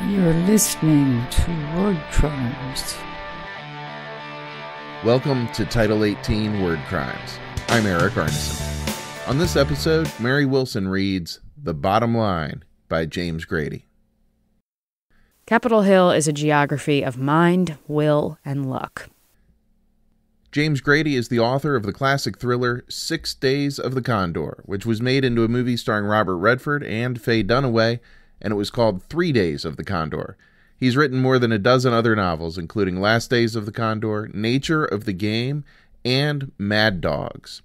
You're listening to Word Crimes. Welcome to Title 18 Word Crimes. I'm Erik Arneson. On this episode, Mary Wilson reads The Bottom Line by James Grady. Capitol Hill is a geography of mind, will, and luck. James Grady is the author of the classic thriller Six Days of the Condor, which was made into a movie starring Robert Redford and Faye Dunaway and it was called Three Days of the Condor. He's written more than a dozen other novels, including Last Days of the Condor, Nature of the Game, and Mad Dogs.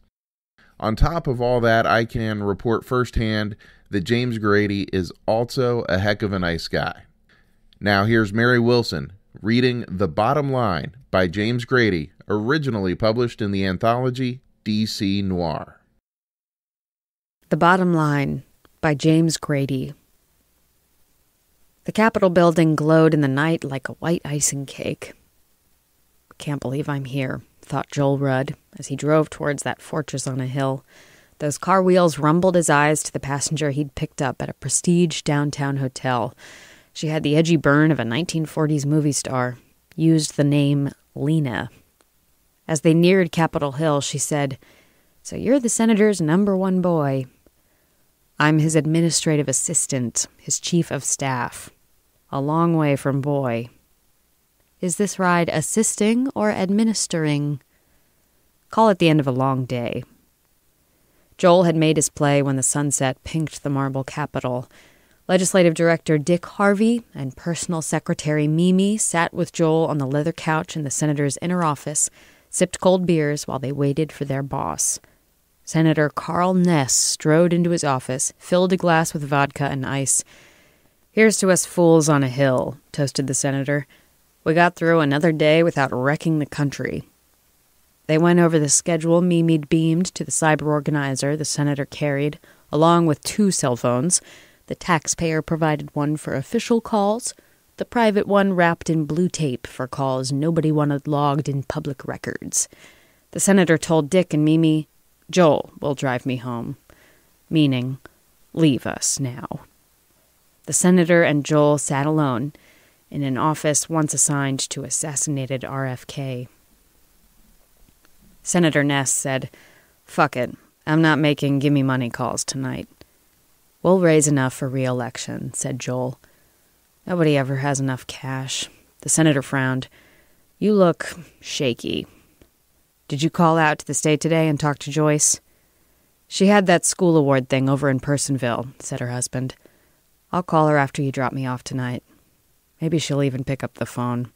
On top of all that, I can report firsthand that James Grady is also a heck of a nice guy. Now, here's Mary Wilson reading The Bottom Line by James Grady, originally published in the anthology DC Noir. The Bottom Line by James Grady. The Capitol building glowed in the night like a white icing cake. Can't believe I'm here, thought Joel Rudd as he drove towards that fortress on a hill. Those car wheels rumbled his eyes to the passenger he'd picked up at a prestige downtown hotel. She had the edgy burn of a 1940s movie star, used the name Lena. As they neared Capitol Hill, she said, So you're the senator's number one boy. I'm his administrative assistant, his chief of staff. A long way from boy. Is this ride assisting or administering? Call it the end of a long day. Joel had made his play when the sunset pinked the marble capitol. Legislative Director Dick Harvey and Personal Secretary Mimi sat with Joel on the leather couch in the senator's inner office, sipped cold beers while they waited for their boss. Senator Carl Ness strode into his office, filled a glass with vodka and ice, Here's to us fools on a hill, toasted the senator. We got through another day without wrecking the country. They went over the schedule Mimi beamed to the cyber organizer the senator carried, along with two cell phones. The taxpayer provided one for official calls, the private one wrapped in blue tape for calls nobody wanted logged in public records. The senator told Dick and Mimi, Joel will drive me home. Meaning, leave us now. The senator and Joel sat alone in an office once assigned to assassinated RFK. Senator Ness said, Fuck it. I'm not making gimme money calls tonight. We'll raise enough for re election, said Joel. Nobody ever has enough cash. The senator frowned. You look shaky. Did you call out to the state today and talk to Joyce? She had that school award thing over in Personville, said her husband. I'll call her after you drop me off tonight. Maybe she'll even pick up the phone.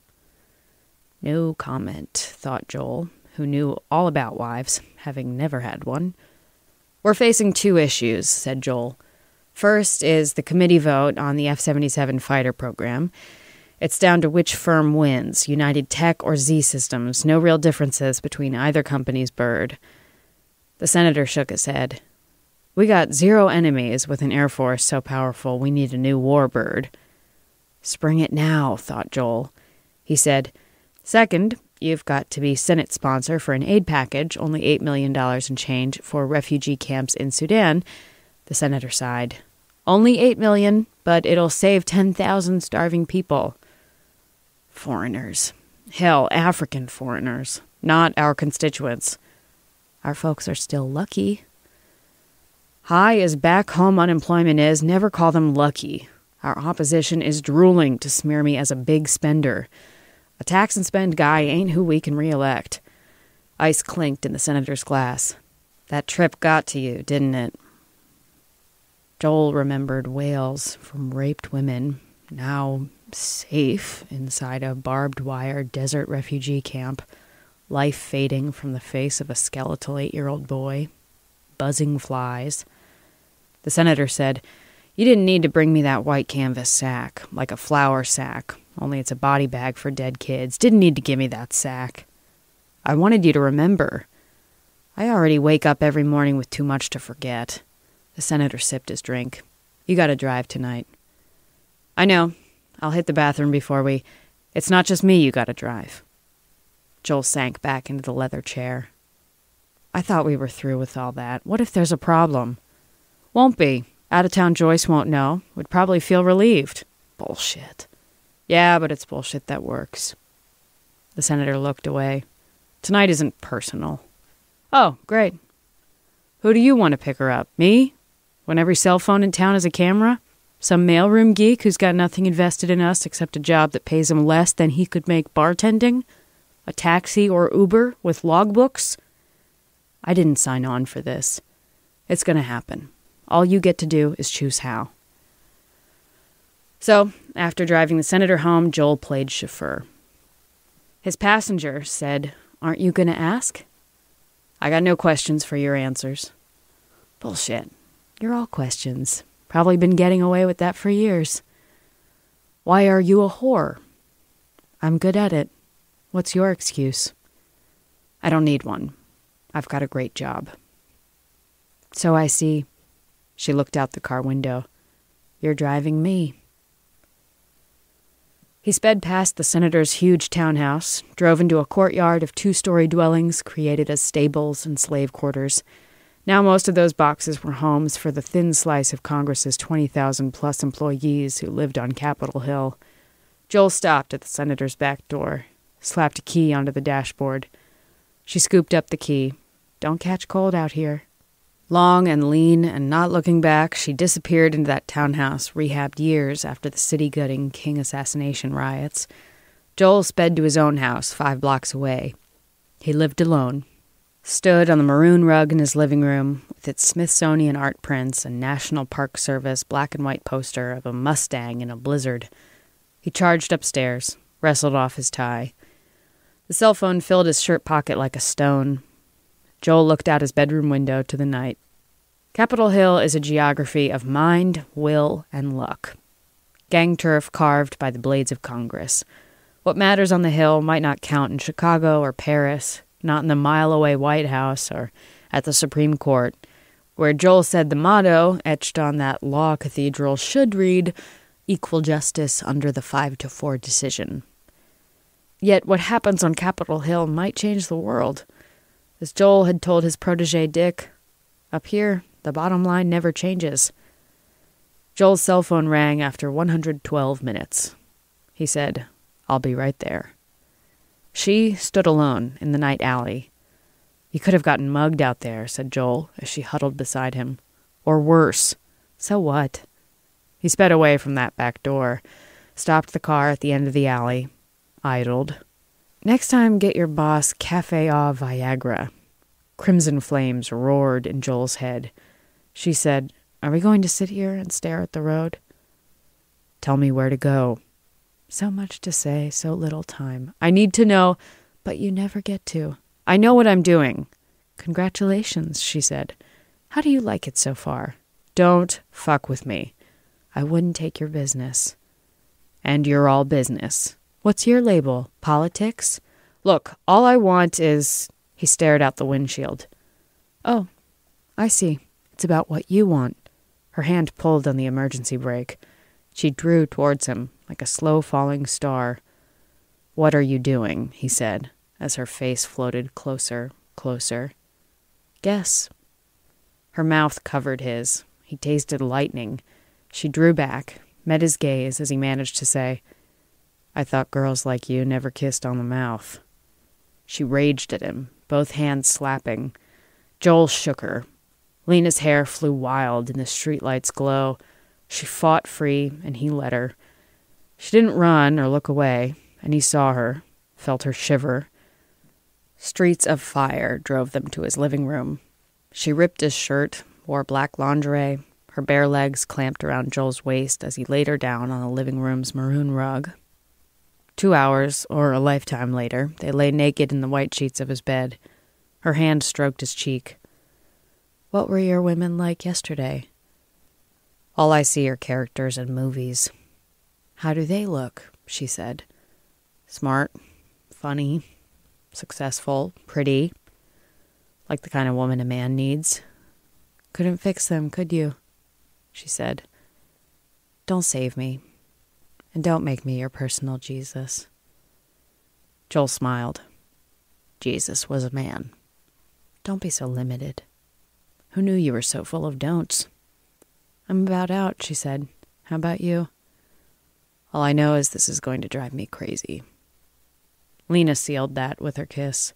No comment, thought Joel, who knew all about wives, having never had one. We're facing two issues, said Joel. First is the committee vote on the F 77 fighter program. It's down to which firm wins, United Tech or Z Systems. No real differences between either company's bird. The senator shook his head. We got zero enemies with an air force so powerful we need a new warbird. Spring it now, thought Joel. He said, Second, you've got to be Senate sponsor for an aid package, only $8 million in change, for refugee camps in Sudan. The senator sighed. Only 8 million, but it'll save 10,000 starving people. Foreigners. Hell, African foreigners. Not our constituents. Our folks are still lucky. High as back home unemployment is, never call them lucky. Our opposition is drooling to smear me as a big spender. A tax and spend guy ain't who we can re-elect. Ice clinked in the senator's glass. That trip got to you, didn't it? Joel remembered wails from raped women, now safe inside a barbed wire desert refugee camp, life fading from the face of a skeletal eight year old boy buzzing flies. The senator said, You didn't need to bring me that white canvas sack, like a flour sack, only it's a body bag for dead kids. Didn't need to give me that sack. I wanted you to remember. I already wake up every morning with too much to forget. The senator sipped his drink. You gotta drive tonight. I know. I'll hit the bathroom before we. It's not just me you gotta drive. Joel sank back into the leather chair. I thought we were through with all that. What if there's a problem? Won't be. Out of town Joyce won't know. Would probably feel relieved. Bullshit. Yeah, but it's bullshit that works. The senator looked away. Tonight isn't personal. Oh, great. Who do you want to pick her up? Me? When every cell phone in town has a camera? Some mailroom geek who's got nothing invested in us except a job that pays him less than he could make bartending? A taxi or Uber with logbooks? I didn't sign on for this. It's going to happen. All you get to do is choose how. So, after driving the senator home, Joel played chauffeur. His passenger said, Aren't you going to ask? I got no questions for your answers. Bullshit. You're all questions. Probably been getting away with that for years. Why are you a whore? I'm good at it. What's your excuse? I don't need one. I've got a great job. So I see. She looked out the car window. You're driving me. He sped past the senator's huge townhouse, drove into a courtyard of two story dwellings created as stables and slave quarters. Now, most of those boxes were homes for the thin slice of Congress's 20,000 plus employees who lived on Capitol Hill. Joel stopped at the senator's back door, slapped a key onto the dashboard. She scooped up the key. Don't catch cold out here. Long and lean and not looking back, she disappeared into that townhouse rehabbed years after the city gutting King assassination riots. Joel sped to his own house five blocks away. He lived alone, stood on the maroon rug in his living room with its Smithsonian art prints and National Park Service black and white poster of a Mustang in a blizzard. He charged upstairs, wrestled off his tie. The cell phone filled his shirt pocket like a stone, Joel looked out his bedroom window to the night. Capitol Hill is a geography of mind, will, and luck. Gang turf carved by the blades of Congress. What matters on the Hill might not count in Chicago or Paris, not in the mile away White House or at the Supreme Court, where Joel said the motto, etched on that law cathedral, should read equal justice under the 5 to 4 decision. Yet what happens on Capitol Hill might change the world. As Joel had told his protege Dick, up here, the bottom line never changes. Joel's cell phone rang after 112 minutes. He said, I'll be right there. She stood alone in the night alley. You could have gotten mugged out there, said Joel as she huddled beside him. Or worse. So what? He sped away from that back door, stopped the car at the end of the alley, idled, Next time, get your boss Cafe Au Viagra. Crimson flames roared in Joel's head. She said, Are we going to sit here and stare at the road? Tell me where to go. So much to say, so little time. I need to know, but you never get to. I know what I'm doing. Congratulations, she said. How do you like it so far? Don't fuck with me. I wouldn't take your business. And you're all business. What's your label? Politics? Look, all I want is. He stared out the windshield. Oh, I see. It's about what you want. Her hand pulled on the emergency brake. She drew towards him like a slow falling star. What are you doing? he said, as her face floated closer, closer. Guess. Her mouth covered his. He tasted lightning. She drew back, met his gaze as he managed to say, I thought girls like you never kissed on the mouth. She raged at him, both hands slapping. Joel shook her. Lena's hair flew wild in the streetlight's glow. She fought free, and he let her. She didn't run or look away, and he saw her, felt her shiver. Streets of fire drove them to his living room. She ripped his shirt, wore black lingerie, her bare legs clamped around Joel's waist as he laid her down on the living room's maroon rug. Two hours, or a lifetime later, they lay naked in the white sheets of his bed. Her hand stroked his cheek. What were your women like yesterday? All I see are characters in movies. How do they look? she said. Smart, funny, successful, pretty. Like the kind of woman a man needs. Couldn't fix them, could you? She said. Don't save me, and don't make me your personal Jesus. Joel smiled. Jesus was a man. Don't be so limited. Who knew you were so full of don'ts? I'm about out, she said. How about you? All I know is this is going to drive me crazy. Lena sealed that with her kiss.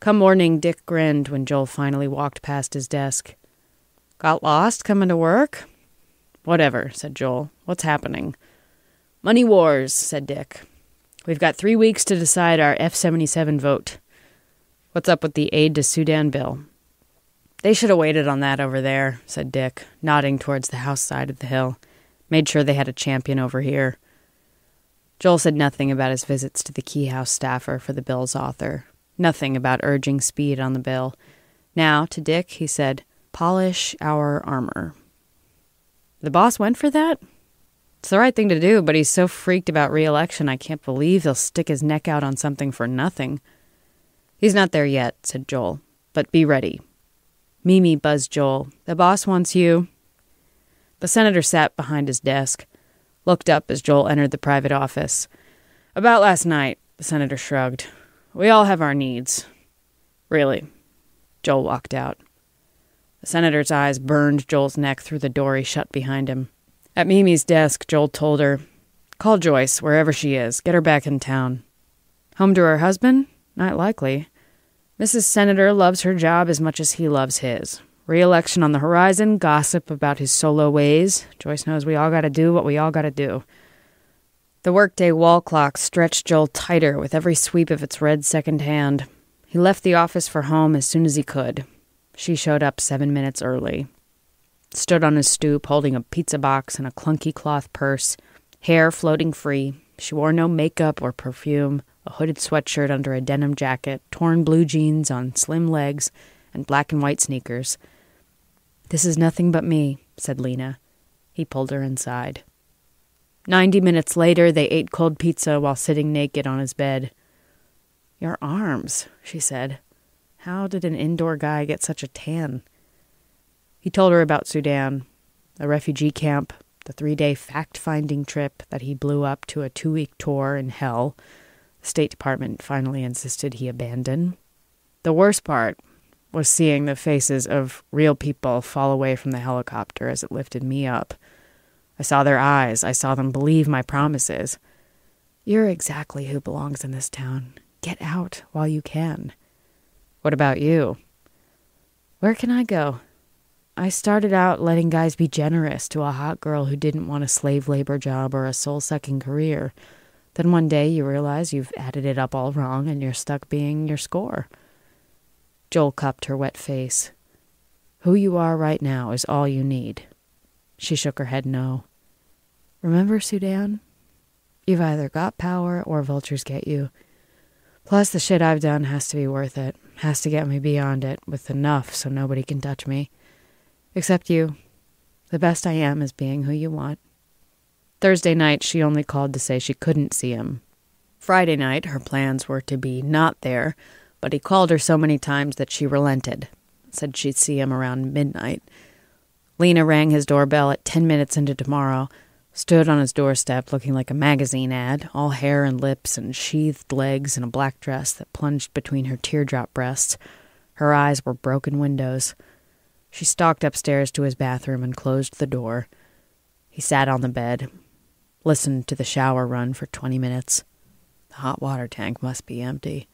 Come morning, Dick grinned when Joel finally walked past his desk. Got lost coming to work? Whatever, said Joel. What's happening? Money wars, said Dick. We've got three weeks to decide our F 77 vote. What's up with the aid to Sudan bill? They should have waited on that over there, said Dick, nodding towards the house side of the hill. Made sure they had a champion over here. Joel said nothing about his visits to the key house staffer for the bill's author, nothing about urging speed on the bill. Now, to Dick, he said, Polish our armor. The boss went for that? It's the right thing to do, but he's so freaked about re election, I can't believe he'll stick his neck out on something for nothing. He's not there yet, said Joel, but be ready. Mimi buzzed Joel. The boss wants you. The senator sat behind his desk, looked up as Joel entered the private office. About last night, the senator shrugged. We all have our needs. Really. Joel walked out. The senator's eyes burned Joel's neck through the door he shut behind him. At Mimi's desk, Joel told her, Call Joyce, wherever she is. Get her back in town. Home to her husband? Not likely. Mrs. Senator loves her job as much as he loves his. Re election on the horizon, gossip about his solo ways. Joyce knows we all gotta do what we all gotta do. The workday wall clock stretched Joel tighter with every sweep of its red second hand. He left the office for home as soon as he could. She showed up seven minutes early. Stood on his stoop holding a pizza box and a clunky cloth purse, hair floating free. She wore no makeup or perfume, a hooded sweatshirt under a denim jacket, torn blue jeans on slim legs, and black and white sneakers. This is nothing but me, said Lena. He pulled her inside. Ninety minutes later, they ate cold pizza while sitting naked on his bed. Your arms, she said. How did an indoor guy get such a tan? He told her about Sudan, a refugee camp, the three day fact finding trip that he blew up to a two week tour in hell. The State Department finally insisted he abandon. The worst part was seeing the faces of real people fall away from the helicopter as it lifted me up. I saw their eyes. I saw them believe my promises. You're exactly who belongs in this town. Get out while you can. What about you? Where can I go? I started out letting guys be generous to a hot girl who didn't want a slave labor job or a soul sucking career. Then one day you realize you've added it up all wrong and you're stuck being your score. Joel cupped her wet face. Who you are right now is all you need. She shook her head no. Remember Sudan? You've either got power or vultures get you. Plus, the shit I've done has to be worth it has to get me beyond it with enough so nobody can touch me. Except you. The best I am is being who you want. Thursday night, she only called to say she couldn't see him. Friday night, her plans were to be not there, but he called her so many times that she relented, said she'd see him around midnight. Lena rang his doorbell at ten minutes into tomorrow, stood on his doorstep looking like a magazine ad, all hair and lips and sheathed legs in a black dress that plunged between her teardrop breasts. Her eyes were broken windows. She stalked upstairs to his bathroom and closed the door. He sat on the bed, listened to the shower run for twenty minutes. The hot water tank must be empty.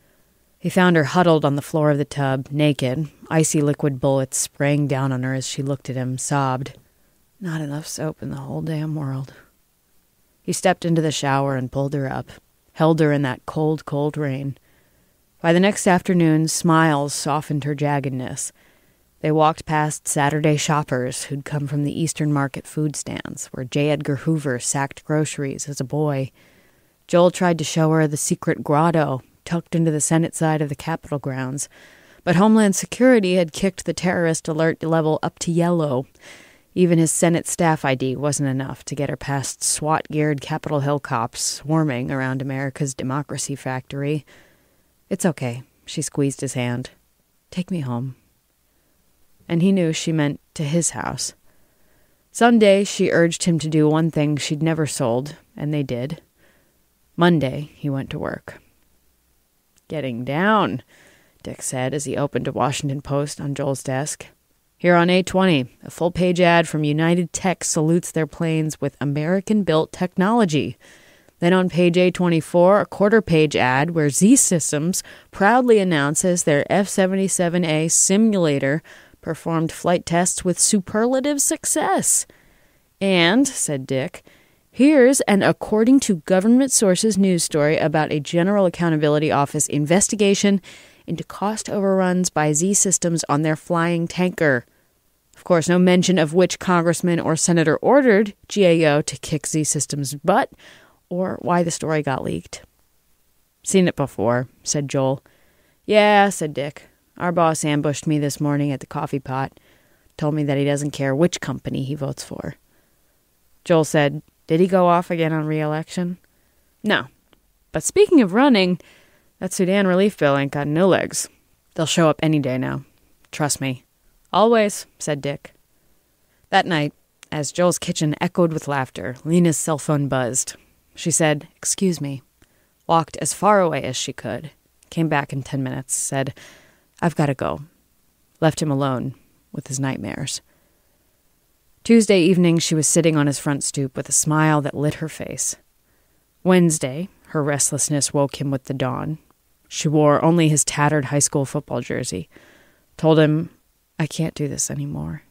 He found her huddled on the floor of the tub, naked, icy liquid bullets spraying down on her as she looked at him, sobbed. Not enough soap in the whole damn world. He stepped into the shower and pulled her up, held her in that cold, cold rain. By the next afternoon, smiles softened her jaggedness. They walked past Saturday shoppers who'd come from the Eastern Market food stands, where J. Edgar Hoover sacked groceries as a boy. Joel tried to show her the secret grotto tucked into the Senate side of the Capitol grounds, but Homeland Security had kicked the terrorist alert level up to yellow. Even his Senate staff ID wasn't enough to get her past SWAT geared Capitol Hill cops swarming around America's democracy factory. It's okay, she squeezed his hand. Take me home. And he knew she meant to his house. Sunday, she urged him to do one thing she'd never sold, and they did. Monday, he went to work. Getting down, Dick said as he opened a Washington Post on Joel's desk. Here on A20, a full page ad from United Tech salutes their planes with American built technology. Then on page A24, a quarter page ad where Z Systems proudly announces their F 77A simulator performed flight tests with superlative success. And, said Dick, here's an according to government sources news story about a General Accountability Office investigation into cost overruns by Z Systems on their flying tanker. Of course, no mention of which congressman or senator ordered GAO to kick Z Systems' butt or why the story got leaked. Seen it before, said Joel. Yeah, said Dick. Our boss ambushed me this morning at the coffee pot. Told me that he doesn't care which company he votes for. Joel said, Did he go off again on re election? No. But speaking of running, that Sudan relief bill ain't got no legs. They'll show up any day now. Trust me. Always, said Dick. That night, as Joel's kitchen echoed with laughter, Lena's cell phone buzzed. She said, Excuse me, walked as far away as she could, came back in ten minutes, said, I've got to go. Left him alone with his nightmares. Tuesday evening, she was sitting on his front stoop with a smile that lit her face. Wednesday, her restlessness woke him with the dawn. She wore only his tattered high school football jersey. Told him, I can't do this anymore.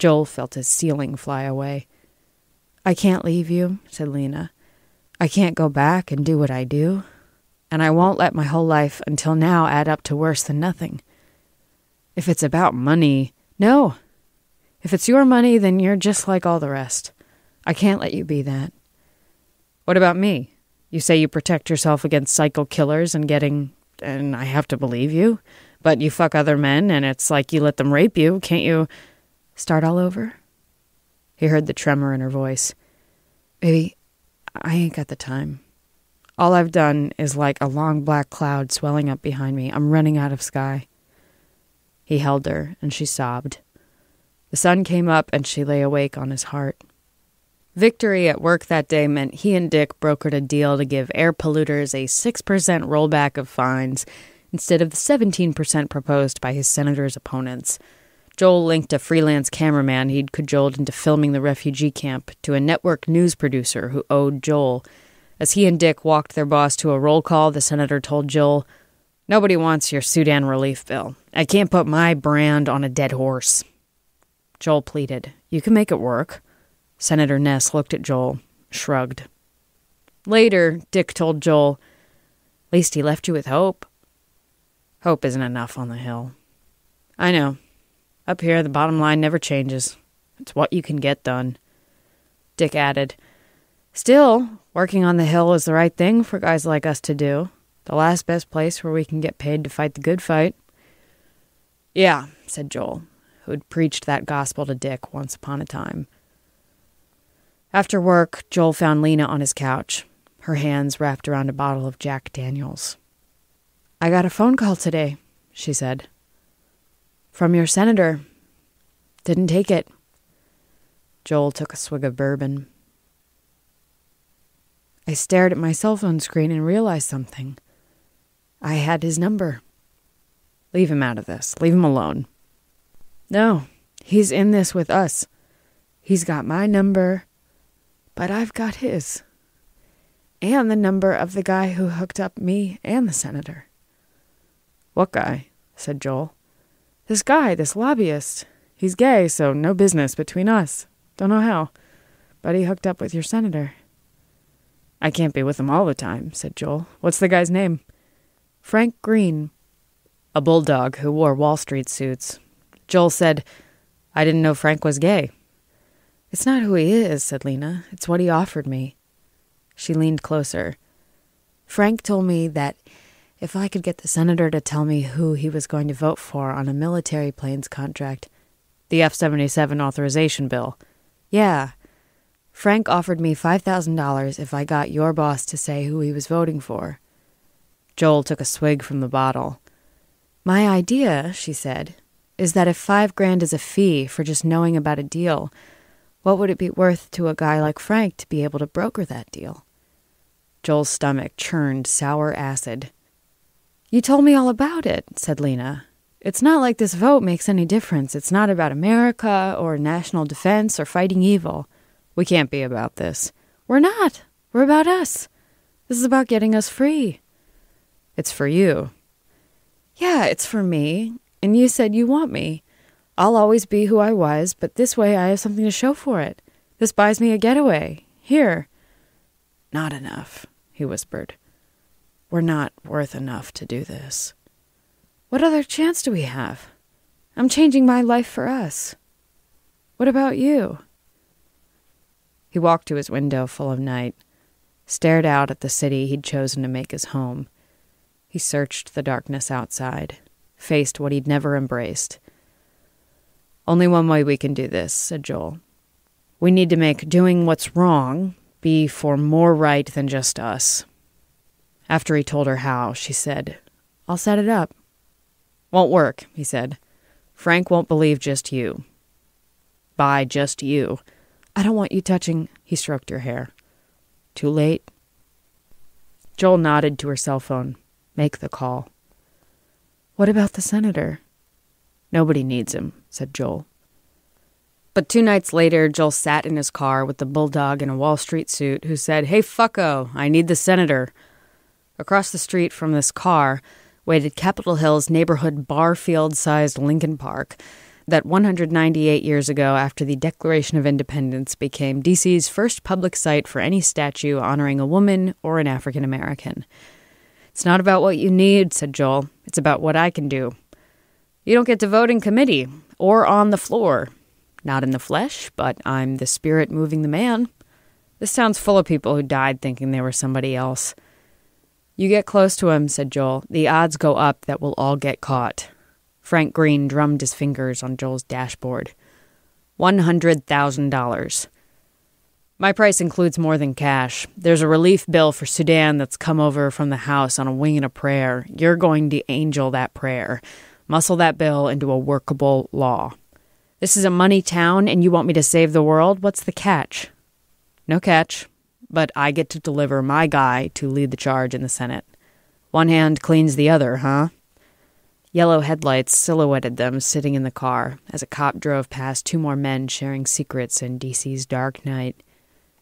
Joel felt his ceiling fly away. I can't leave you, said Lena. I can't go back and do what I do and I won't let my whole life until now add up to worse than nothing. If it's about money, no. If it's your money, then you're just like all the rest. I can't let you be that. What about me? You say you protect yourself against psycho killers and getting. and I have to believe you. But you fuck other men and it's like you let them rape you. Can't you start all over? He heard the tremor in her voice. Baby, I ain't got the time. All I've done is like a long black cloud swelling up behind me. I'm running out of sky. He held her, and she sobbed. The sun came up, and she lay awake on his heart. Victory at work that day meant he and Dick brokered a deal to give air polluters a 6% rollback of fines instead of the 17% proposed by his senator's opponents. Joel linked a freelance cameraman he'd cajoled into filming the refugee camp to a network news producer who owed Joel as he and Dick walked their boss to a roll call, the senator told Joel, Nobody wants your Sudan relief bill. I can't put my brand on a dead horse. Joel pleaded, You can make it work. Senator Ness looked at Joel, shrugged. Later, Dick told Joel, At least he left you with hope. Hope isn't enough on the Hill. I know. Up here, the bottom line never changes. It's what you can get done. Dick added, Still, working on the Hill is the right thing for guys like us to do. The last best place where we can get paid to fight the good fight. Yeah, said Joel, who had preached that gospel to Dick once upon a time. After work, Joel found Lena on his couch, her hands wrapped around a bottle of Jack Daniels. I got a phone call today, she said. From your senator. Didn't take it. Joel took a swig of bourbon. I stared at my cell phone screen and realized something. I had his number. Leave him out of this. Leave him alone. No, he's in this with us. He's got my number, but I've got his. And the number of the guy who hooked up me and the senator. What guy? said Joel. This guy, this lobbyist. He's gay, so no business between us. Don't know how. But he hooked up with your senator. I can't be with him all the time, said Joel. What's the guy's name? Frank Green. A bulldog who wore Wall Street suits. Joel said, I didn't know Frank was gay. It's not who he is, said Lena. It's what he offered me. She leaned closer. Frank told me that if I could get the senator to tell me who he was going to vote for on a military planes contract, the F 77 authorization bill. Yeah, Frank offered me $5,000 if I got your boss to say who he was voting for. Joel took a swig from the bottle. My idea, she said, is that if five grand is a fee for just knowing about a deal, what would it be worth to a guy like Frank to be able to broker that deal? Joel's stomach churned sour acid. You told me all about it, said Lena. It's not like this vote makes any difference. It's not about America or national defense or fighting evil. We can't be about this. We're not. We're about us. This is about getting us free. It's for you. Yeah, it's for me. And you said you want me. I'll always be who I was, but this way I have something to show for it. This buys me a getaway. Here. Not enough, he whispered. We're not worth enough to do this. What other chance do we have? I'm changing my life for us. What about you? He walked to his window full of night, stared out at the city he'd chosen to make his home. He searched the darkness outside, faced what he'd never embraced. Only one way we can do this, said Joel. We need to make doing what's wrong be for more right than just us. After he told her how, she said, I'll set it up. Won't work, he said. Frank won't believe just you. By just you. I don't want you touching. He stroked her hair. Too late. Joel nodded to her cell phone. Make the call. What about the senator? Nobody needs him, said Joel. But two nights later, Joel sat in his car with the bulldog in a Wall Street suit who said, Hey, fucko, I need the senator. Across the street from this car waited Capitol Hill's neighborhood Barfield sized Lincoln Park that 198 years ago, after the Declaration of Independence, became DC's first public site for any statue honoring a woman or an African American. It's not about what you need, said Joel. It's about what I can do. You don't get to vote in committee or on the floor. Not in the flesh, but I'm the spirit moving the man. This town's full of people who died thinking they were somebody else. You get close to him, said Joel. The odds go up that we'll all get caught. Frank Green drummed his fingers on Joel's dashboard. $100,000. My price includes more than cash. There's a relief bill for Sudan that's come over from the House on a wing and a prayer. You're going to angel that prayer, muscle that bill into a workable law. This is a money town, and you want me to save the world? What's the catch? No catch, but I get to deliver my guy to lead the charge in the Senate. One hand cleans the other, huh? Yellow headlights silhouetted them sitting in the car as a cop drove past two more men sharing secrets in DC's dark night.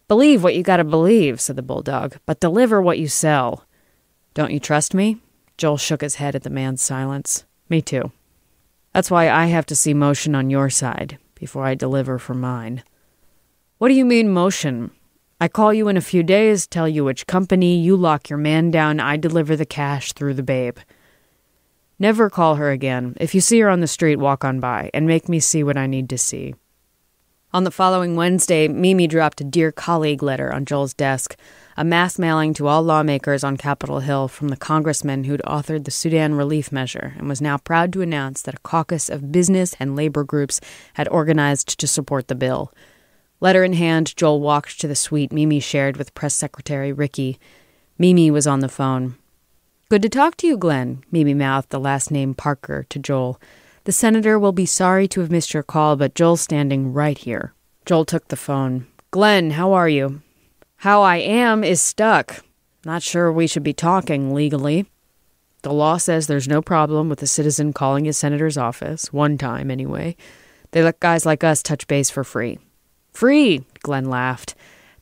Believe what you gotta believe, said the bulldog, but deliver what you sell. Don't you trust me? Joel shook his head at the man's silence. Me too. That's why I have to see motion on your side before I deliver for mine. What do you mean, motion? I call you in a few days, tell you which company, you lock your man down, I deliver the cash through the babe. Never call her again. If you see her on the street, walk on by and make me see what I need to see. On the following Wednesday, Mimi dropped a Dear Colleague letter on Joel's desk, a mass mailing to all lawmakers on Capitol Hill from the congressman who'd authored the Sudan relief measure and was now proud to announce that a caucus of business and labor groups had organized to support the bill. Letter in hand, Joel walked to the suite Mimi shared with Press Secretary Ricky. Mimi was on the phone. Good to talk to you, Glenn, Mimi mouthed the last name Parker to Joel. The senator will be sorry to have missed your call, but Joel's standing right here. Joel took the phone. Glenn, how are you? How I am is stuck. Not sure we should be talking legally. The law says there's no problem with a citizen calling his senator's office, one time anyway. They let guys like us touch base for free. Free, Glenn laughed.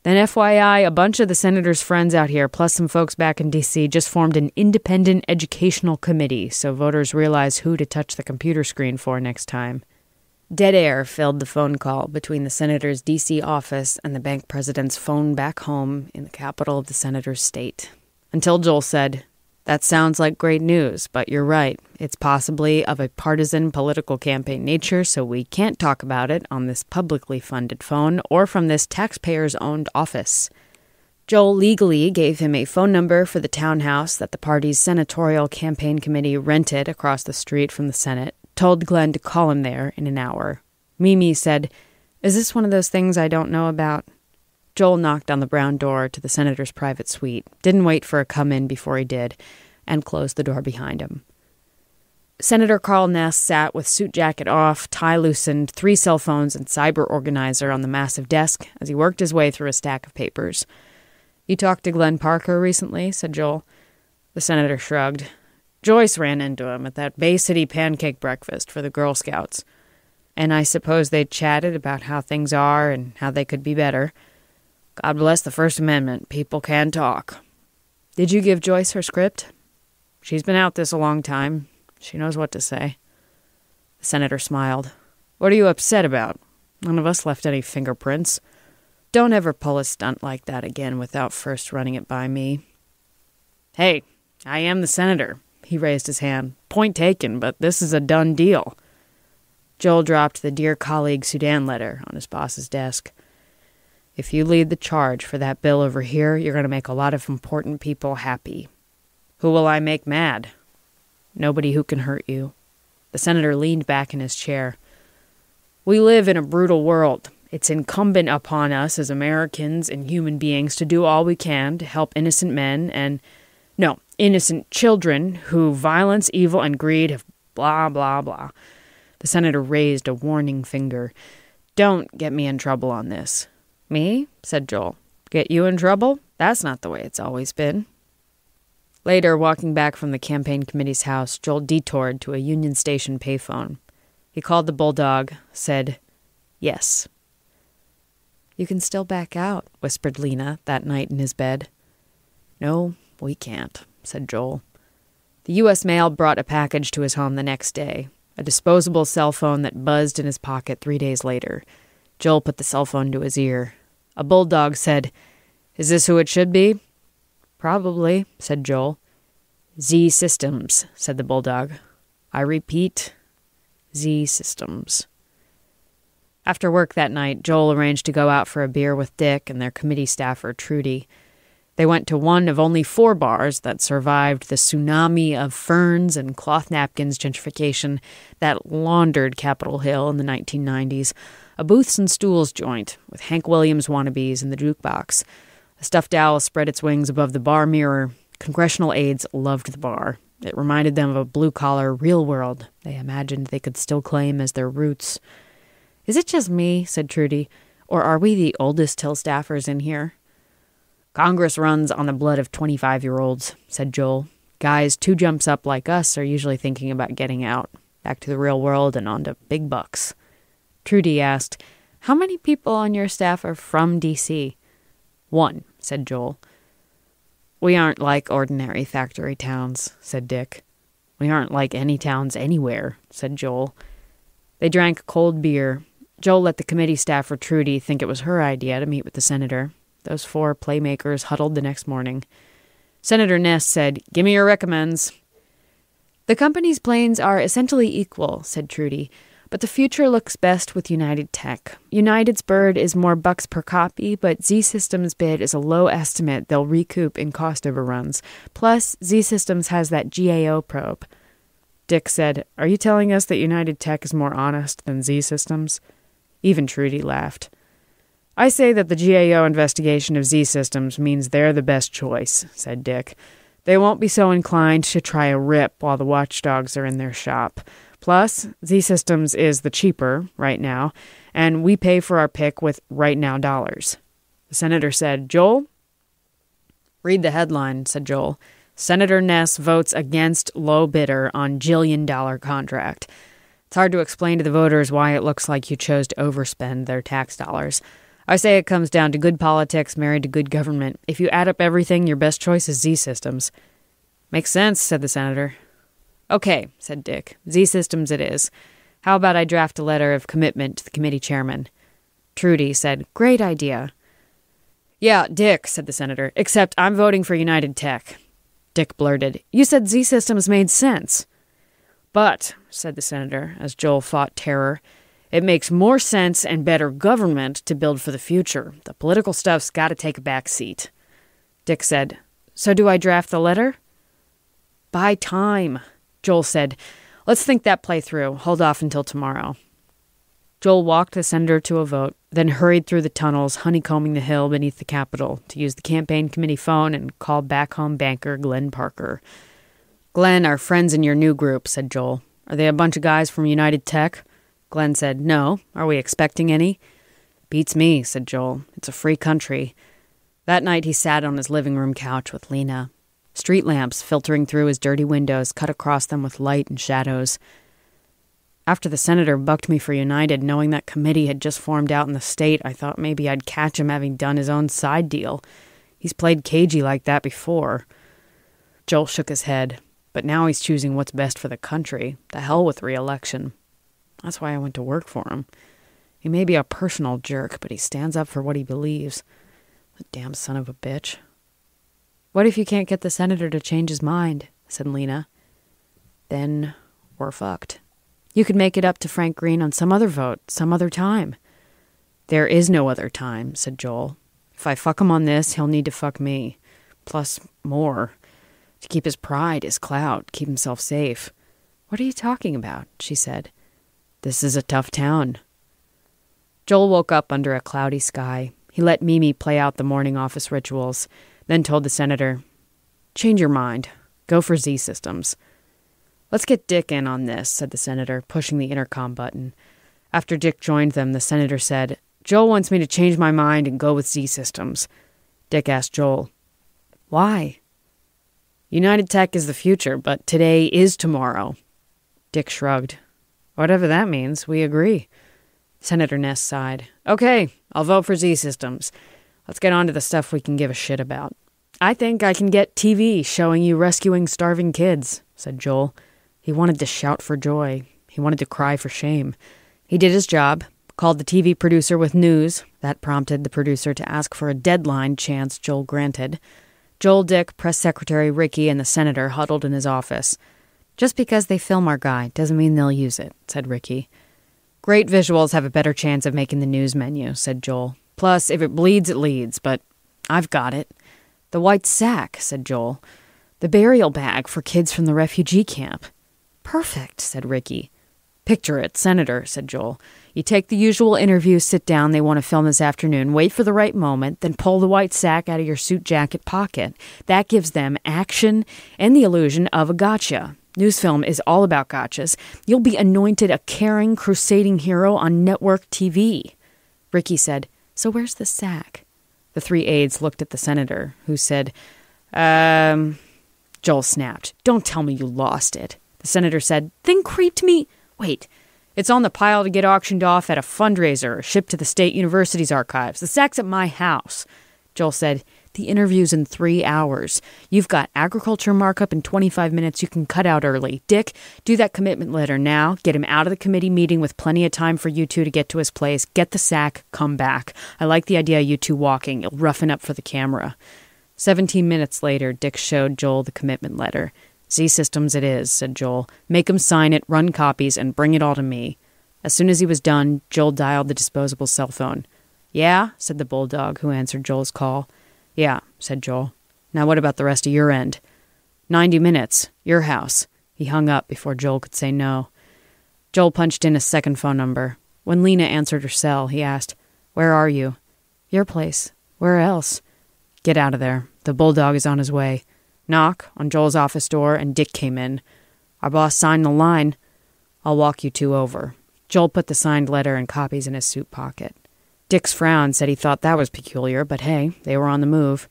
Then, FYI, a bunch of the senator's friends out here, plus some folks back in D.C., just formed an independent educational committee so voters realize who to touch the computer screen for next time. Dead air filled the phone call between the senator's D.C. office and the bank president's phone back home in the capital of the senator's state. Until Joel said, that sounds like great news, but you're right. It's possibly of a partisan political campaign nature, so we can't talk about it on this publicly funded phone or from this taxpayers owned office. Joel legally gave him a phone number for the townhouse that the party's senatorial campaign committee rented across the street from the Senate, told Glenn to call him there in an hour. Mimi said, Is this one of those things I don't know about? Joel knocked on the brown door to the senator's private suite, didn't wait for a come in before he did, and closed the door behind him. Senator Carl Ness sat with suit jacket off, tie loosened, three cell phones, and cyber organizer on the massive desk as he worked his way through a stack of papers. You talked to Glenn Parker recently? said Joel. The senator shrugged. Joyce ran into him at that Bay City pancake breakfast for the Girl Scouts. And I suppose they chatted about how things are and how they could be better. God bless the First Amendment. People can talk. Did you give Joyce her script? She's been out this a long time. She knows what to say. The senator smiled. What are you upset about? None of us left any fingerprints. Don't ever pull a stunt like that again without first running it by me. Hey, I am the senator. He raised his hand. Point taken, but this is a done deal. Joel dropped the Dear Colleague Sudan letter on his boss's desk. If you lead the charge for that bill over here, you're going to make a lot of important people happy. Who will I make mad? Nobody who can hurt you. The senator leaned back in his chair. We live in a brutal world. It's incumbent upon us as Americans and human beings to do all we can to help innocent men and, no, innocent children who violence, evil, and greed have blah, blah, blah. The senator raised a warning finger. Don't get me in trouble on this. Me? said Joel. Get you in trouble? That's not the way it's always been. Later, walking back from the campaign committee's house, Joel detoured to a Union Station payphone. He called the bulldog, said, Yes. You can still back out, whispered Lena that night in his bed. No, we can't, said Joel. The U.S. mail brought a package to his home the next day a disposable cell phone that buzzed in his pocket three days later. Joel put the cell phone to his ear. A bulldog said, Is this who it should be? Probably, said Joel. Z Systems, said the bulldog. I repeat, Z Systems. After work that night, Joel arranged to go out for a beer with Dick and their committee staffer, Trudy. They went to one of only four bars that survived the tsunami of ferns and cloth napkins gentrification that laundered Capitol Hill in the 1990s. A booths and stools joint with Hank Williams wannabes in the jukebox. A stuffed owl spread its wings above the bar mirror. Congressional aides loved the bar. It reminded them of a blue collar, real world they imagined they could still claim as their roots. Is it just me, said Trudy, or are we the oldest Hill staffers in here? Congress runs on the blood of 25 year olds, said Joel. Guys two jumps up like us are usually thinking about getting out, back to the real world and on to big bucks. Trudy asked, How many people on your staff are from D.C.? One, said Joel. We aren't like ordinary factory towns, said Dick. We aren't like any towns anywhere, said Joel. They drank cold beer. Joel let the committee staffer Trudy think it was her idea to meet with the senator. Those four playmakers huddled the next morning. Senator Ness said, Give me your recommends. The company's planes are essentially equal, said Trudy. But the future looks best with United Tech. United's bird is more bucks per copy, but Z Systems' bid is a low estimate they'll recoup in cost overruns. Plus, Z Systems has that GAO probe. Dick said, Are you telling us that United Tech is more honest than Z Systems? Even Trudy laughed. I say that the GAO investigation of Z Systems means they're the best choice, said Dick. They won't be so inclined to try a rip while the watchdogs are in their shop. Plus, Z Systems is the cheaper right now, and we pay for our pick with right now dollars. The senator said, Joel? Read the headline, said Joel. Senator Ness votes against low bidder on jillion dollar contract. It's hard to explain to the voters why it looks like you chose to overspend their tax dollars. I say it comes down to good politics married to good government. If you add up everything, your best choice is Z Systems. Makes sense, said the senator. Okay, said Dick. Z Systems it is. How about I draft a letter of commitment to the committee chairman? Trudy said, Great idea. Yeah, Dick, said the senator, except I'm voting for United Tech. Dick blurted, You said Z Systems made sense. But, said the senator, as Joel fought terror, it makes more sense and better government to build for the future. The political stuff's got to take a back seat. Dick said, So do I draft the letter? Buy time, Joel said, Let's think that play through. Hold off until tomorrow. Joel walked the senator to a vote, then hurried through the tunnels, honeycombing the hill beneath the Capitol to use the campaign committee phone and call back home banker Glenn Parker. Glenn, our friends in your new group, said Joel. Are they a bunch of guys from United Tech? Glenn said, No. Are we expecting any? Beats me, said Joel. It's a free country. That night he sat on his living room couch with Lena. Street lamps filtering through his dirty windows cut across them with light and shadows. After the senator bucked me for United, knowing that committee had just formed out in the state, I thought maybe I'd catch him having done his own side deal. He's played cagey like that before. Joel shook his head, but now he's choosing what's best for the country. The hell with re election. That's why I went to work for him. He may be a personal jerk, but he stands up for what he believes. The damn son of a bitch. What if you can't get the senator to change his mind? said Lena. Then we're fucked. You could make it up to Frank Green on some other vote, some other time. There is no other time, said Joel. If I fuck him on this, he'll need to fuck me. Plus, more. To keep his pride, his clout, keep himself safe. What are you talking about? she said. This is a tough town. Joel woke up under a cloudy sky. He let Mimi play out the morning office rituals, then told the senator, Change your mind. Go for Z Systems. Let's get Dick in on this, said the senator, pushing the intercom button. After Dick joined them, the senator said, Joel wants me to change my mind and go with Z Systems. Dick asked Joel, Why? United Tech is the future, but today is tomorrow. Dick shrugged. Whatever that means, we agree. Senator Ness sighed. Okay, I'll vote for Z Systems. Let's get on to the stuff we can give a shit about. I think I can get TV showing you rescuing starving kids, said Joel. He wanted to shout for joy. He wanted to cry for shame. He did his job, called the TV producer with news. That prompted the producer to ask for a deadline chance Joel granted. Joel Dick, press secretary Ricky, and the senator huddled in his office. Just because they film our guy doesn't mean they'll use it, said Ricky. Great visuals have a better chance of making the news menu, said Joel. Plus, if it bleeds, it leads, but I've got it. The white sack, said Joel. The burial bag for kids from the refugee camp. Perfect, said Ricky. Picture it, Senator, said Joel. You take the usual interview, sit down, they want to film this afternoon, wait for the right moment, then pull the white sack out of your suit jacket pocket. That gives them action and the illusion of a gotcha. Newsfilm is all about gotchas. You'll be anointed a caring, crusading hero on network TV. Ricky said, So where's the sack? The three aides looked at the senator, who said, Um. Joel snapped. Don't tell me you lost it. The senator said, Thing creeped me. Wait, it's on the pile to get auctioned off at a fundraiser or shipped to the state university's archives. The sack's at my house. Joel said, The interview's in three hours. You've got agriculture markup in 25 minutes you can cut out early. Dick, do that commitment letter now. Get him out of the committee meeting with plenty of time for you two to get to his place. Get the sack, come back. I like the idea of you two walking. It'll roughen up for the camera. Seventeen minutes later, Dick showed Joel the commitment letter. Z Systems it is, said Joel. Make him sign it, run copies, and bring it all to me. As soon as he was done, Joel dialed the disposable cell phone. Yeah, said the bulldog, who answered Joel's call. Yeah, said Joel. Now what about the rest of your end? Ninety minutes. Your house. He hung up before Joel could say no. Joel punched in a second phone number. When Lena answered her cell, he asked, Where are you? Your place. Where else? Get out of there. The bulldog is on his way. Knock on Joel's office door, and Dick came in. Our boss signed the line. I'll walk you two over. Joel put the signed letter and copies in his suit pocket. Dick's frown said he thought that was peculiar, but hey, they were on the move.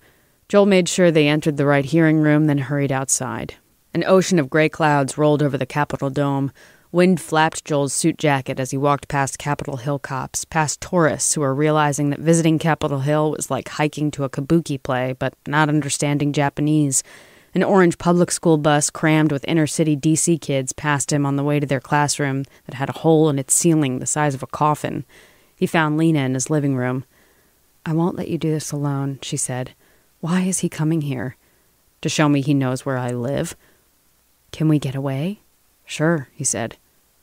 Joel made sure they entered the right hearing room, then hurried outside. An ocean of gray clouds rolled over the Capitol dome. Wind flapped Joel's suit jacket as he walked past Capitol Hill cops, past tourists who were realizing that visiting Capitol Hill was like hiking to a kabuki play, but not understanding Japanese. An orange public school bus crammed with inner city DC kids passed him on the way to their classroom that had a hole in its ceiling the size of a coffin. He found Lena in his living room. I won't let you do this alone, she said. Why is he coming here? To show me he knows where I live. Can we get away? Sure, he said.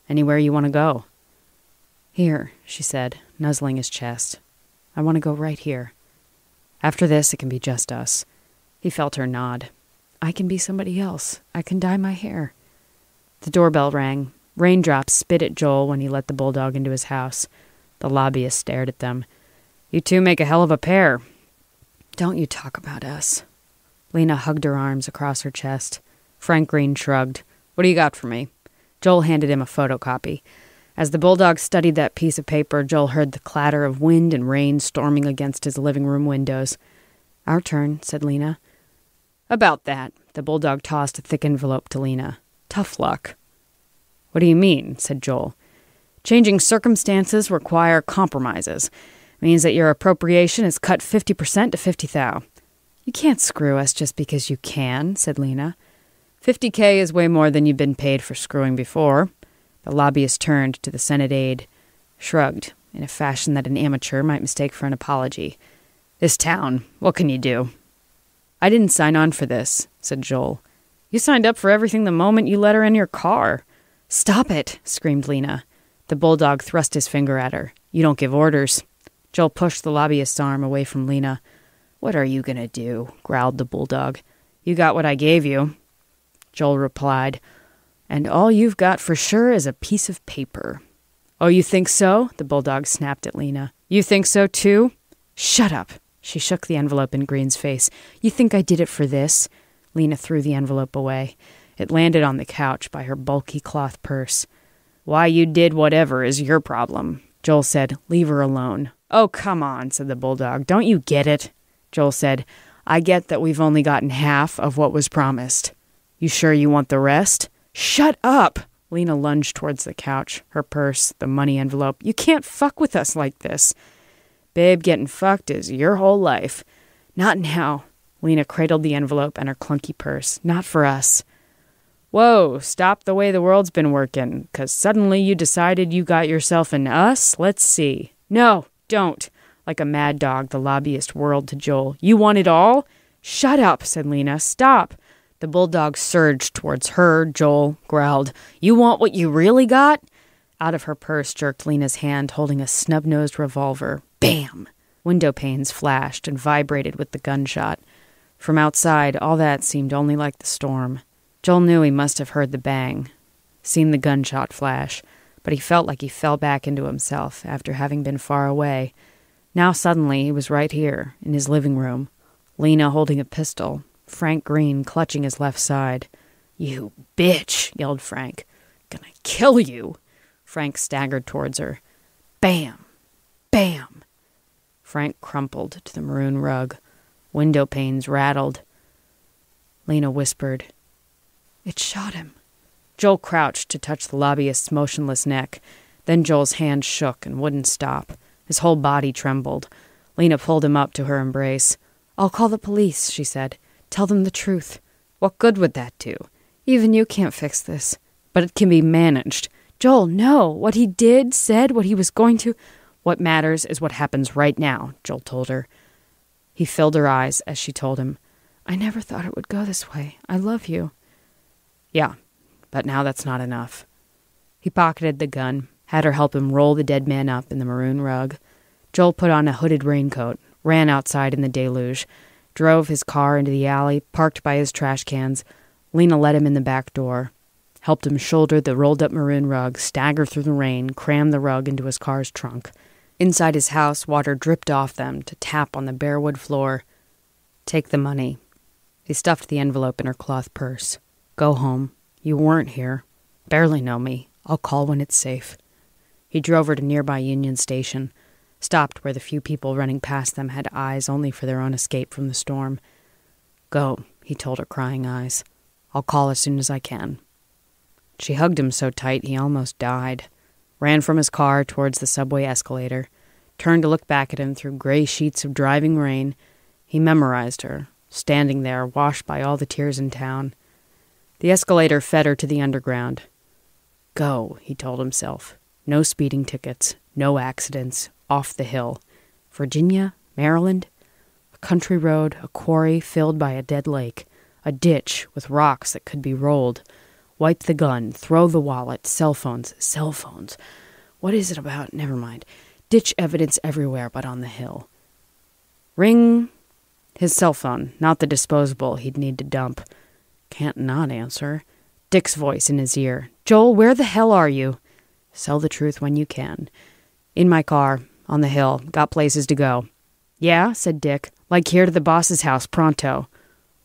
Anywhere you want to go. Here, she said, nuzzling his chest. I want to go right here. After this, it can be just us. He felt her nod. I can be somebody else. I can dye my hair. The doorbell rang. Raindrops spit at Joel when he let the bulldog into his house. The lobbyist stared at them. You two make a hell of a pair. Don't you talk about us. Lena hugged her arms across her chest. Frank Green shrugged. What do you got for me? Joel handed him a photocopy. As the bulldog studied that piece of paper, Joel heard the clatter of wind and rain storming against his living room windows. Our turn, said Lena. About that. The bulldog tossed a thick envelope to Lena. Tough luck. What do you mean? said Joel. Changing circumstances require compromises. Means that your appropriation is cut 50% to 50 thou. You can't screw us just because you can, said Lena. 50K is way more than you've been paid for screwing before. The lobbyist turned to the Senate aide, shrugged, in a fashion that an amateur might mistake for an apology. This town, what can you do? I didn't sign on for this, said Joel. You signed up for everything the moment you let her in your car. Stop it, screamed Lena. The bulldog thrust his finger at her. You don't give orders. Joel pushed the lobbyist's arm away from Lena. What are you going to do? growled the bulldog. You got what I gave you. Joel replied, And all you've got for sure is a piece of paper. Oh, you think so? The bulldog snapped at Lena. You think so too? Shut up. She shook the envelope in Green's face. You think I did it for this? Lena threw the envelope away. It landed on the couch by her bulky cloth purse. Why you did whatever is your problem. Joel said, Leave her alone. Oh, come on, said the bulldog. Don't you get it? Joel said, I get that we've only gotten half of what was promised. You sure you want the rest? Shut up! Lena lunged towards the couch, her purse, the money envelope. You can't fuck with us like this. Babe, getting fucked is your whole life. Not now. Lena cradled the envelope and her clunky purse. Not for us. Whoa, stop the way the world's been working, 'cause suddenly you decided you got yourself an us? Let's see. No, don't. Like a mad dog, the lobbyist whirled to Joel. You want it all? Shut up, said Lena. Stop. The bulldog surged towards her. Joel growled, You want what you really got? Out of her purse jerked Lena's hand, holding a snub nosed revolver. Bam! Window panes flashed and vibrated with the gunshot. From outside, all that seemed only like the storm. Joel knew he must have heard the bang, seen the gunshot flash, but he felt like he fell back into himself after having been far away now suddenly he was right here, in his living room, Lena holding a pistol, Frank Green clutching his left side. You bitch, yelled Frank. Gonna kill you. Frank staggered towards her. Bam! Bam! Frank crumpled to the maroon rug. Window panes rattled. Lena whispered, It shot him. Joel crouched to touch the lobbyist's motionless neck. Then Joel's hand shook and wouldn't stop. His whole body trembled. Lena pulled him up to her embrace. I'll call the police, she said. Tell them the truth. What good would that do? Even you can't fix this. But it can be managed. Joel, no. What he did, said, what he was going to. What matters is what happens right now, Joel told her. He filled her eyes as she told him, I never thought it would go this way. I love you. Yeah, but now that's not enough. He pocketed the gun, had her help him roll the dead man up in the maroon rug. Joel put on a hooded raincoat, ran outside in the deluge, drove his car into the alley, parked by his trash cans. Lena let him in the back door, helped him shoulder the rolled up maroon rug, stagger through the rain, cram the rug into his car's trunk. Inside his house, water dripped off them to tap on the bare wood floor. Take the money. He stuffed the envelope in her cloth purse. Go home. You weren't here. Barely know me. I'll call when it's safe. He drove her to nearby Union Station, stopped where the few people running past them had eyes only for their own escape from the storm. Go, he told her, crying eyes. I'll call as soon as I can. She hugged him so tight he almost died, ran from his car towards the subway escalator, turned to look back at him through gray sheets of driving rain. He memorized her, standing there, washed by all the tears in town. The escalator fed her to the underground. Go, he told himself. No speeding tickets, no accidents, off the hill. Virginia, Maryland, a country road, a quarry filled by a dead lake, a ditch with rocks that could be rolled. Wipe the gun, throw the wallet, cell phones, cell phones. What is it about? Never mind. Ditch evidence everywhere but on the hill. Ring his cell phone, not the disposable he'd need to dump. Can't not answer. Dick's voice in his ear. Joel, where the hell are you? Sell the truth when you can. In my car, on the hill, got places to go. Yeah, said Dick, like here to the boss's house pronto.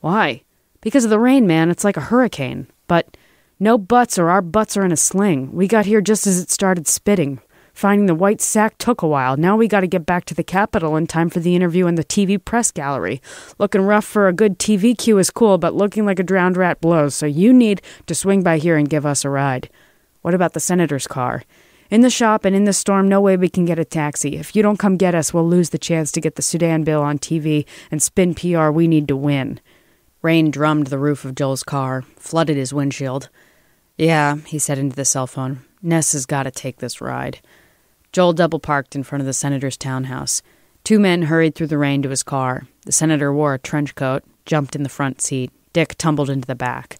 Why? Because of the rain, man. It's like a hurricane. But no buts or our butts are in a sling. We got here just as it started spitting. Finding the white sack took a while. Now we got to get back to the Capitol in time for the interview in the TV press gallery. Looking rough for a good TV cue is cool, but looking like a drowned rat blows, so you need to swing by here and give us a ride. What about the senator's car? In the shop and in the storm, no way we can get a taxi. If you don't come get us, we'll lose the chance to get the Sudan bill on TV and spin PR we need to win. Rain drummed the roof of Joel's car, flooded his windshield. Yeah, he said into the cell phone. Ness has got to take this ride. Joel double parked in front of the senator's townhouse. Two men hurried through the rain to his car. The senator wore a trench coat, jumped in the front seat. Dick tumbled into the back.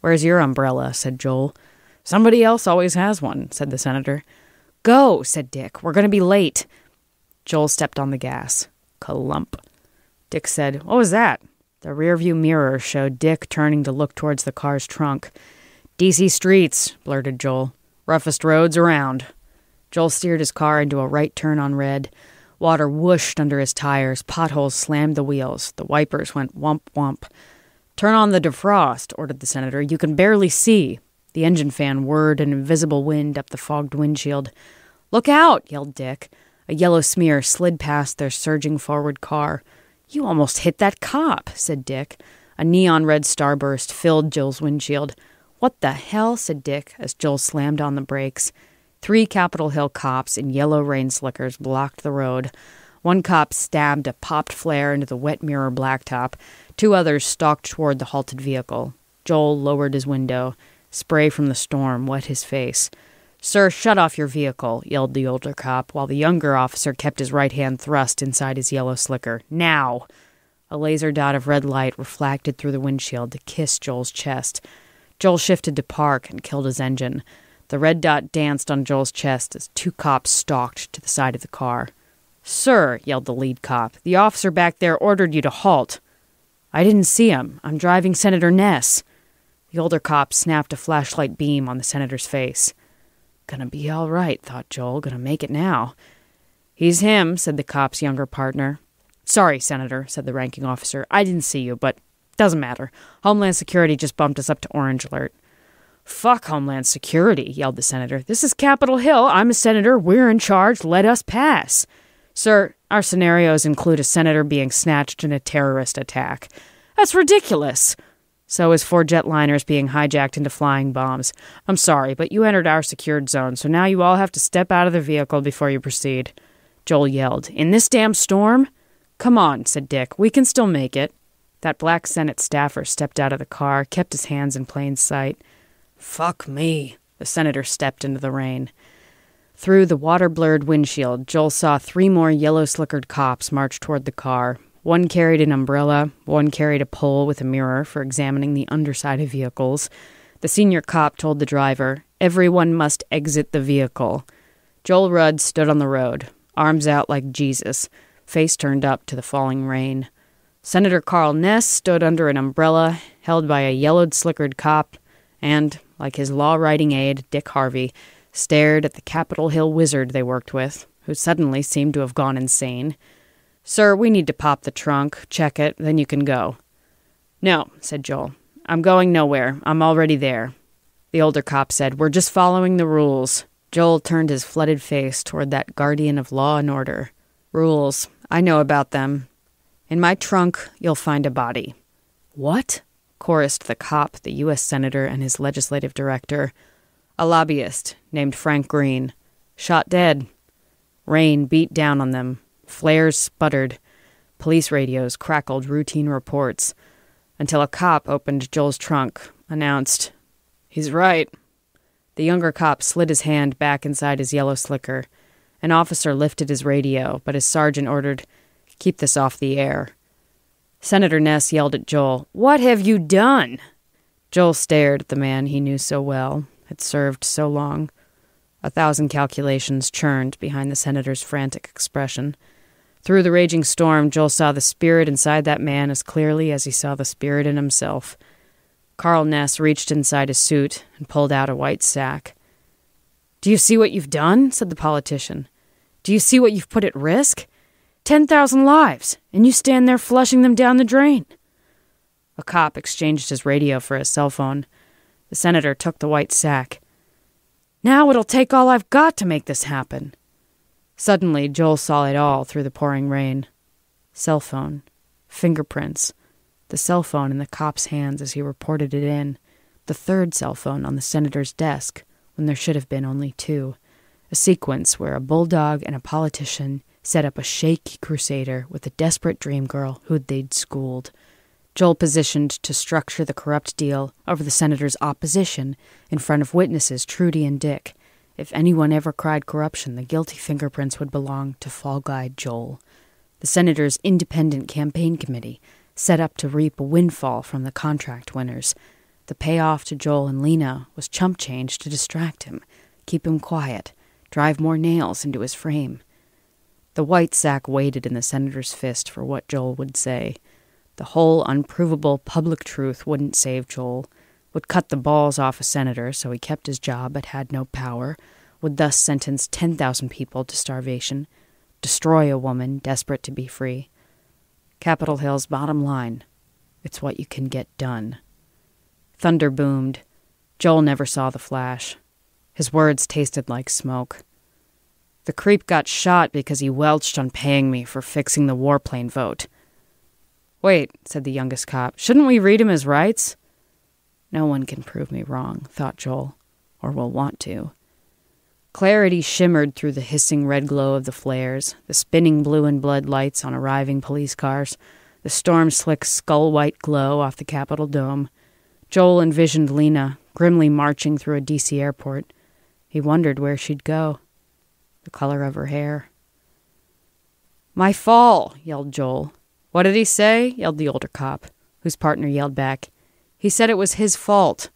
Where's your umbrella? said Joel. Somebody else always has one, said the senator. Go, said Dick. We're going to be late. Joel stepped on the gas. Clump. Dick said, What was that? The rearview mirror showed Dick turning to look towards the car's trunk. DC streets, blurted Joel. Roughest roads around. Joel steered his car into a right turn on red. Water whooshed under his tires. Potholes slammed the wheels. The wipers went whump whump. Turn on the defrost, ordered the senator. You can barely see. The engine fan whirred an invisible wind up the fogged windshield. Look out! yelled Dick. A yellow smear slid past their surging forward car. You almost hit that cop, said Dick. A neon red starburst filled Joel's windshield. What the hell? said Dick as Joel slammed on the brakes. Three Capitol Hill cops in yellow rain slickers blocked the road. One cop stabbed a popped flare into the wet mirror blacktop. Two others stalked toward the halted vehicle. Joel lowered his window. Spray from the storm wet his face. Sir, shut off your vehicle, yelled the older cop, while the younger officer kept his right hand thrust inside his yellow slicker. Now! A laser dot of red light reflected through the windshield to kiss Joel's chest. Joel shifted to park and killed his engine. The red dot danced on Joel's chest as two cops stalked to the side of the car. Sir, yelled the lead cop, the officer back there ordered you to halt. I didn't see him. I'm driving Senator Ness. The older cop snapped a flashlight beam on the senator's face. Gonna be all right, thought Joel. Gonna make it now. He's him, said the cop's younger partner. Sorry, Senator, said the ranking officer. I didn't see you, but doesn't matter. Homeland Security just bumped us up to orange alert. Fuck Homeland Security, yelled the senator. This is Capitol Hill. I'm a senator. We're in charge. Let us pass. Sir, our scenarios include a senator being snatched in a terrorist attack. That's ridiculous. So is four jetliners being hijacked into flying bombs. I'm sorry, but you entered our secured zone, so now you all have to step out of the vehicle before you proceed. Joel yelled. In this damn storm? Come on, said Dick. We can still make it. That black Senate staffer stepped out of the car, kept his hands in plain sight. Fuck me. The senator stepped into the rain. Through the water blurred windshield, Joel saw three more yellow slickered cops march toward the car, one carried an umbrella, one carried a pole with a mirror for examining the underside of vehicles. The senior cop told the driver, Everyone must exit the vehicle. Joel Rudd stood on the road, arms out like Jesus, face turned up to the falling rain. Senator Carl Ness stood under an umbrella held by a yellowed slickered cop and, like his law writing aide, Dick Harvey, stared at the Capitol Hill wizard they worked with, who suddenly seemed to have gone insane. Sir, we need to pop the trunk, check it, then you can go. No, said Joel. I'm going nowhere. I'm already there. The older cop said, We're just following the rules. Joel turned his flooded face toward that guardian of law and order. Rules. I know about them. In my trunk, you'll find a body. What? Chorused the cop, the U.S. Senator, and his legislative director. A lobbyist named Frank Green. Shot dead. Rain beat down on them, Flares sputtered. Police radios crackled routine reports until a cop opened Joel's trunk, announced, He's right. The younger cop slid his hand back inside his yellow slicker. An officer lifted his radio, but his sergeant ordered, Keep this off the air. Senator Ness yelled at Joel, What have you done? Joel stared at the man he knew so well, had served so long. A thousand calculations churned behind the senator's frantic expression. Through the raging storm, Joel saw the spirit inside that man as clearly as he saw the spirit in himself. Carl Ness reached inside his suit and pulled out a white sack. Do you see what you've done? said the politician. Do you see what you've put at risk? Ten thousand lives, and you stand there flushing them down the drain. A cop exchanged his radio for his cell phone. The senator took the white sack. Now it'll take all I've got to make this happen. Suddenly, Joel saw it all through the pouring rain cell phone, fingerprints, the cell phone in the cop's hands as he reported it in, the third cell phone on the senator's desk when there should have been only two. A sequence where a bulldog and a politician set up a shaky crusader with a desperate dream girl who they'd schooled. Joel positioned to structure the corrupt deal over the senator's opposition in front of witnesses Trudy and Dick. If anyone ever cried corruption, the guilty fingerprints would belong to Fall Guide Joel. The senator's independent campaign committee set up to reap a windfall from the contract winners. The payoff to Joel and Lena was chump change to distract him, keep him quiet, drive more nails into his frame. The white sack waited in the senator's fist for what Joel would say. The whole unprovable public truth wouldn't save Joel, would cut the balls off a senator so he kept his job but had no power, would thus sentence 10,000 people to starvation, destroy a woman desperate to be free. Capitol Hill's bottom line it's what you can get done. Thunder boomed. Joel never saw the flash. His words tasted like smoke. The creep got shot because he welched on paying me for fixing the warplane vote. Wait, said the youngest cop, shouldn't we read him his rights? No one can prove me wrong, thought Joel, or will want to. Clarity shimmered through the hissing red glow of the flares, the spinning blue and blood lights on arriving police cars, the storm slick skull white glow off the Capitol dome. Joel envisioned Lena grimly marching through a DC airport. He wondered where she'd go. The color of her hair. My fall, yelled Joel, what did he say? yelled the older cop, whose partner yelled back. He said it was his fault.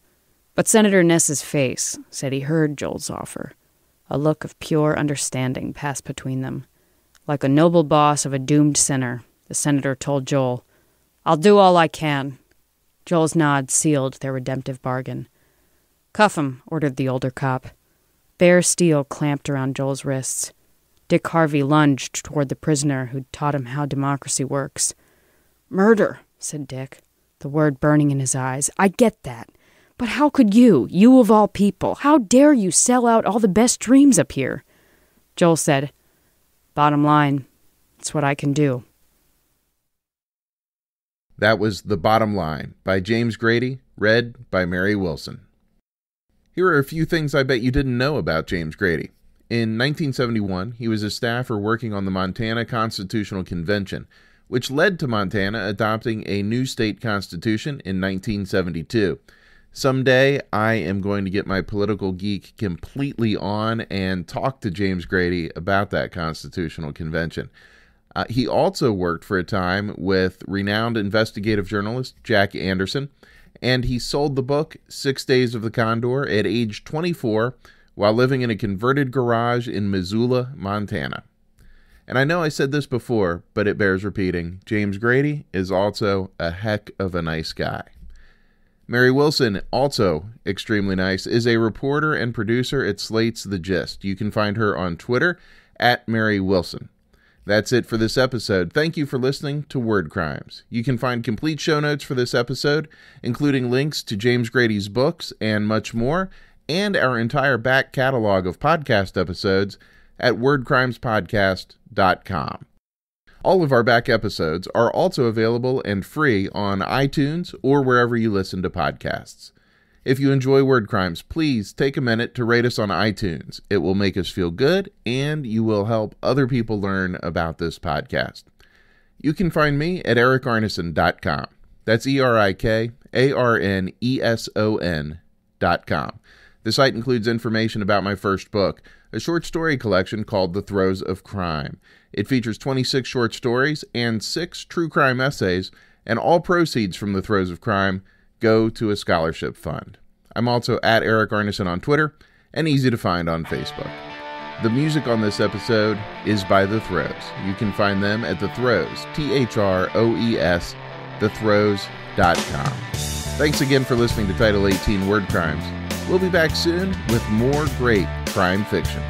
But Senator Ness's face said he heard Joel's offer. A look of pure understanding passed between them. Like a noble boss of a doomed sinner, the senator told Joel, I'll do all I can. Joel's nod sealed their redemptive bargain. Cuff him, ordered the older cop. Bare steel clamped around Joel's wrists. Dick Harvey lunged toward the prisoner who'd taught him how democracy works. Murder, said Dick, the word burning in his eyes. I get that. But how could you, you of all people, how dare you sell out all the best dreams up here? Joel said, Bottom line, it's what I can do. That was The Bottom Line by James Grady, read by Mary Wilson. Here are a few things I bet you didn't know about James Grady. In 1971, he was a staffer working on the Montana Constitutional Convention, which led to Montana adopting a new state constitution in 1972. Someday, I am going to get my political geek completely on and talk to James Grady about that constitutional convention. Uh, he also worked for a time with renowned investigative journalist Jack Anderson, and he sold the book Six Days of the Condor at age 24 while living in a converted garage in Missoula, Montana. And I know I said this before, but it bears repeating James Grady is also a heck of a nice guy. Mary Wilson, also extremely nice, is a reporter and producer at Slate's The Gist. You can find her on Twitter at Mary Wilson. That's it for this episode. Thank you for listening to Word Crimes. You can find complete show notes for this episode, including links to James Grady's books and much more, and our entire back catalog of podcast episodes at wordcrimespodcast.com. All of our back episodes are also available and free on iTunes or wherever you listen to podcasts. If you enjoy Word Crimes, please take a minute to rate us on iTunes. It will make us feel good and you will help other people learn about this podcast. You can find me at erikarneson.com. That's E R I K A R N E S O N.com. The site includes information about my first book, a short story collection called The Throes of Crime. It features 26 short stories and six true crime essays, and all proceeds from The Throes of Crime go to a scholarship fund. I'm also at Erik Arneson on Twitter and easy to find on Facebook. The music on this episode is by The Throes. You can find them at The Throes, T H R O E S, thethroes.com. Thanks again for listening to Title 18 Word Crimes. We'll be back soon with more great crime fiction.